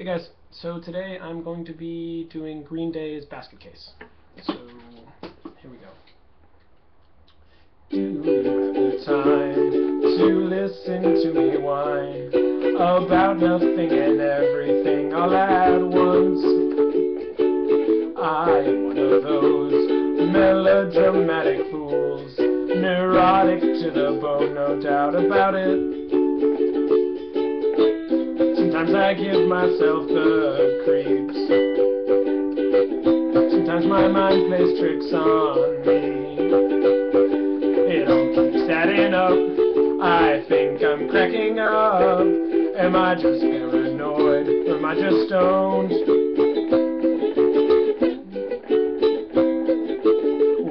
Hey guys, so today I'm going to be doing Green Day's Basket Case. So, here we go. Do you have the time to listen to me whine about nothing and everything all at once? I am one of those melodramatic fools, neurotic to the bone, no doubt about it. Sometimes I give myself the creeps. Sometimes my mind plays tricks on me. It all keeps adding up. I think I'm cracking up. Am I just paranoid? Or am I just stoned?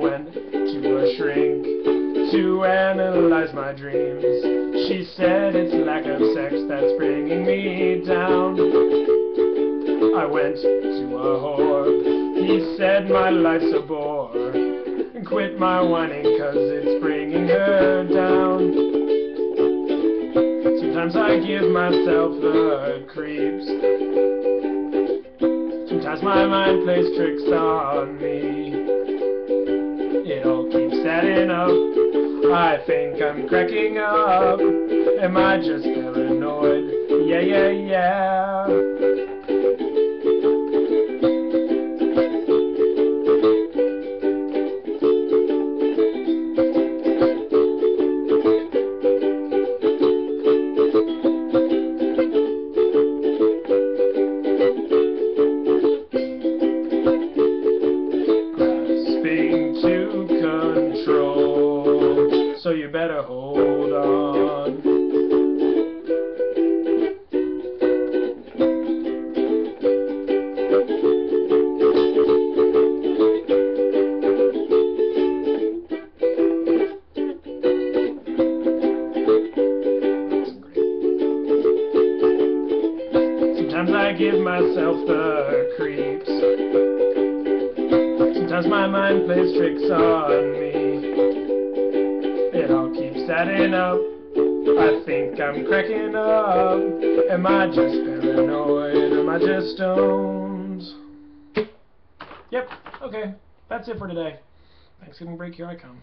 Went to a shrink to analyze my dreams. She said it's lack of sex that's bringing me to a whore. He said my life's a bore. Quit my whining cause it's bringing her down. Sometimes I give myself the creeps. Sometimes my mind plays tricks on me. It all keeps adding up. I think I'm cracking up. Am I just paranoid? Yeah, yeah, yeah. So you better hold on. Sometimes I give myself the creeps. Sometimes my mind plays tricks on me. Adding up. I think I'm cracking up. Am I just paranoid? Am I just stoned? Yep, okay. That's it for today. Thanksgiving break, here I come.